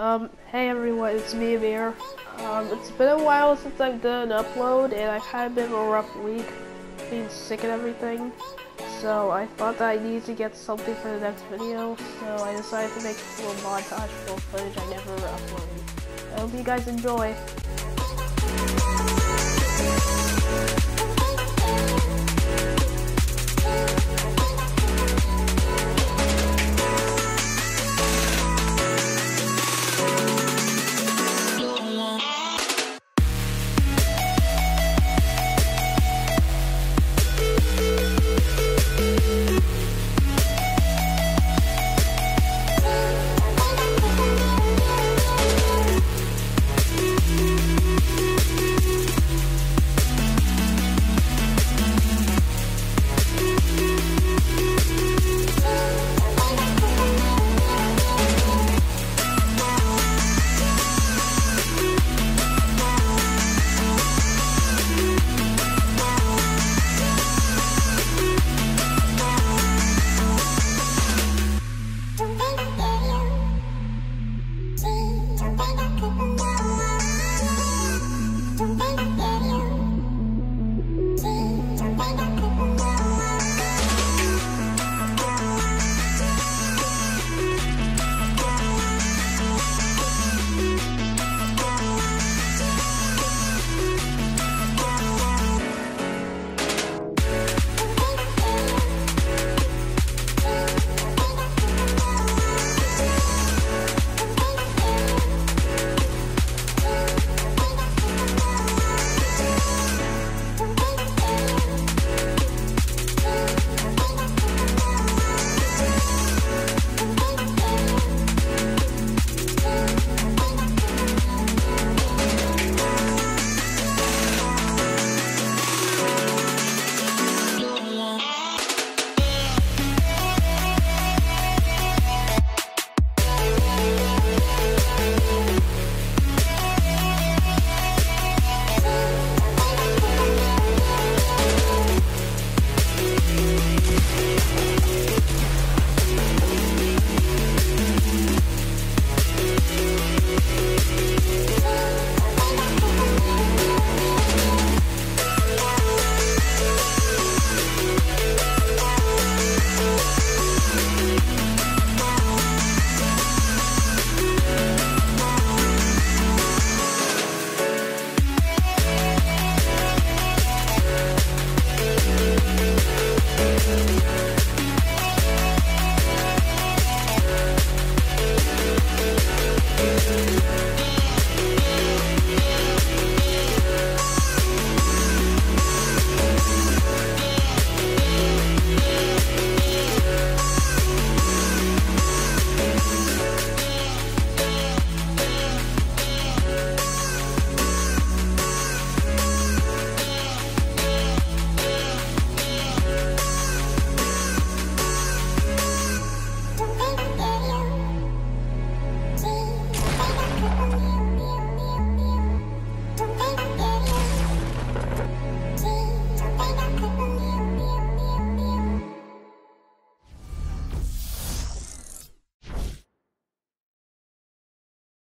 Um, hey everyone, it's me Amir. Um, it's been a while since I've done an upload, and I've had a bit of a rough week, being sick and everything. So I thought that I needed to get something for the next video, so I decided to make a little montage full footage I never uploaded. I hope you guys enjoy.